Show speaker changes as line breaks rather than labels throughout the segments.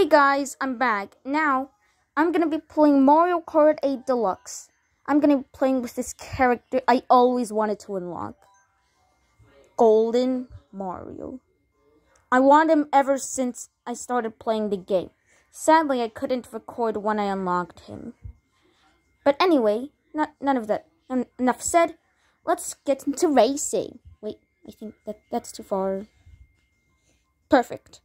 Hey guys, I'm back. Now, I'm gonna be playing Mario Kart 8 Deluxe. I'm gonna be playing with this character I always wanted to unlock. Golden Mario. I wanted him ever since I started playing the game. Sadly, I couldn't record when I unlocked him. But anyway, not, none of that. En enough said. Let's get into racing. Wait, I think that that's too far. Perfect.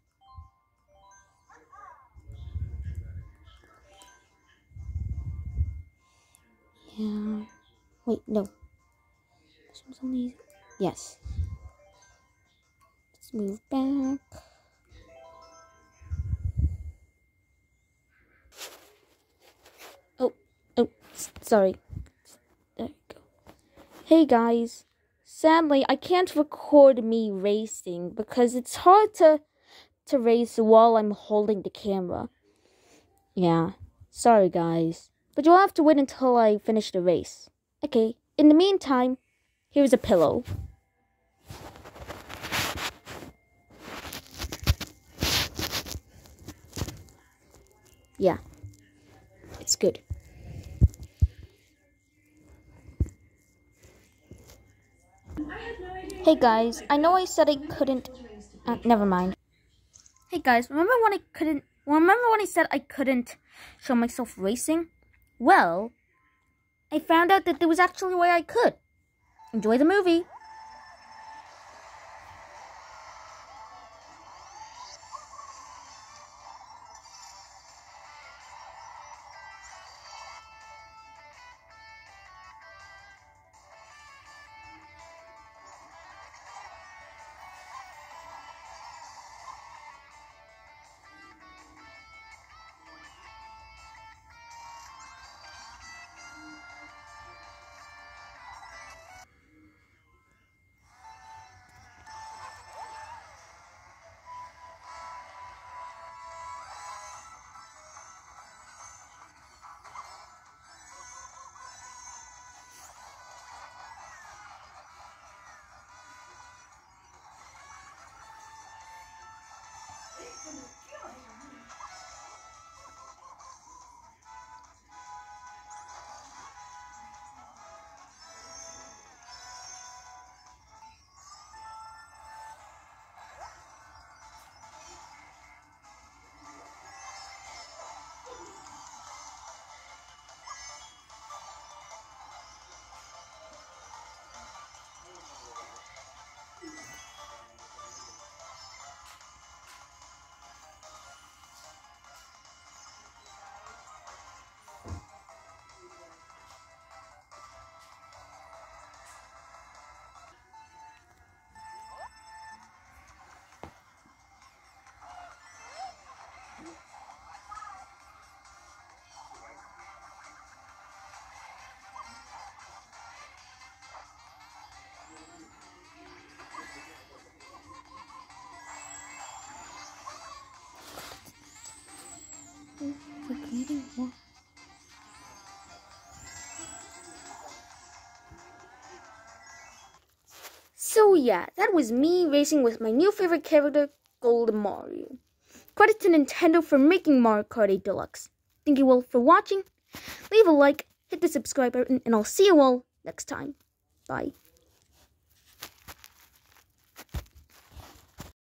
Wait, no. Yes. Let's move back. Oh, oh, sorry. There you go. Hey guys. Sadly, I can't record me racing because it's hard to to race while I'm holding the camera. Yeah. Sorry guys. But you'll have to wait until I finish the race. Okay, in the meantime, here's a pillow. Yeah, it's good. Hey guys, I know I said I couldn't. Uh, never mind. Hey guys, remember when I couldn't? Remember when I said I couldn't show myself racing? Well, I found out that there was actually a way I could. Enjoy the movie. 気を入れろ。So yeah, that was me racing with my new favorite character, Golden Mario. Credit to Nintendo for making Mario Kart 8 Deluxe. Thank you all for watching. Leave a like, hit the subscribe button, and I'll see you all next time. Bye.